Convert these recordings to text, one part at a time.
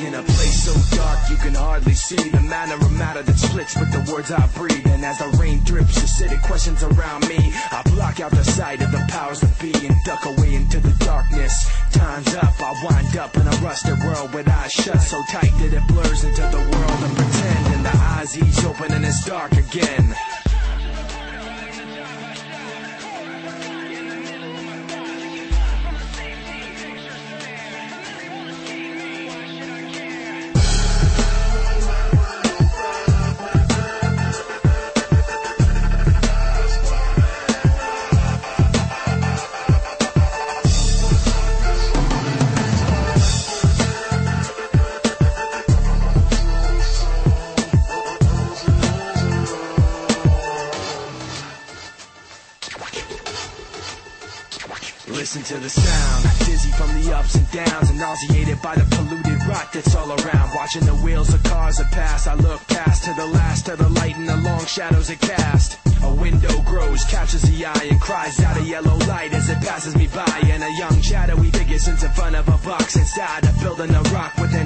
in a place so dark you can hardly see the manner of matter that splits with the words I breathe. And as the rain drips, acidic questions around me, I block out the sight of the powers that be and duck away into the darkness. Time's up, I wind up in a rusted world with eyes shut so tight that it blurs into the world of pretend. And the eyes each open and it's dark again. Listen to the sound, dizzy from the ups and downs, and nauseated by the polluted rot that's all around. Watching the wheels of cars that pass, I look past to the last of the light and the long shadows it cast. A window grows, catches the eye, and cries out a yellow light as it passes me by. And a young shadowy figure sits in front of a box inside a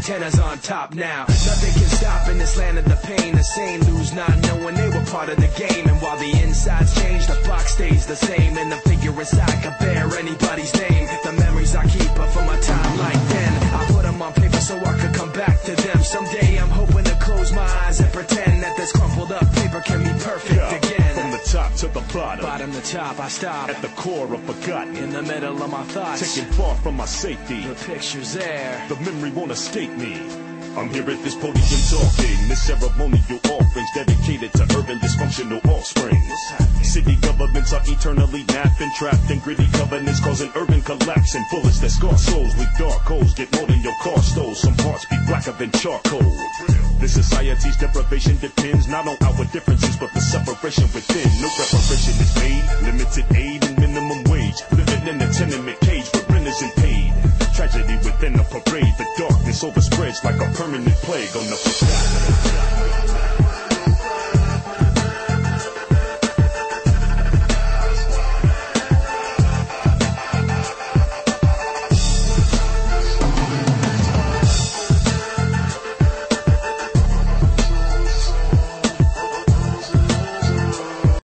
rock antennas on top now. Nothing can stop in this land of the pain. The same lose not knowing they were part of the game. And while the insides change, the box stays the same. And the figure inside can bear anybody's name. The memories I keep are from a time like then. Top to the bottom, Bottom to top, I stop. at the core of forgotten, In the middle of my thoughts, taken far from my safety. the picture's there. The memory won't escape me. I'm here at this podium talking. This ceremonial offerings dedicated to urban dysfunctional offspring. City governments are eternally napping, trapped in gritty covenants, causing urban collapse and bullets that scar souls with dark holes. Get more than your car stole. Some parts be blacker than charcoal. This society's deprivation depends not on our differences, but the separation within. No reparation is made. Limited aid and minimum wage. Living in a tenement cage where rent isn't paid. Tragedy within a parade. The darkness overspreads like a permanent plague on the forgotten.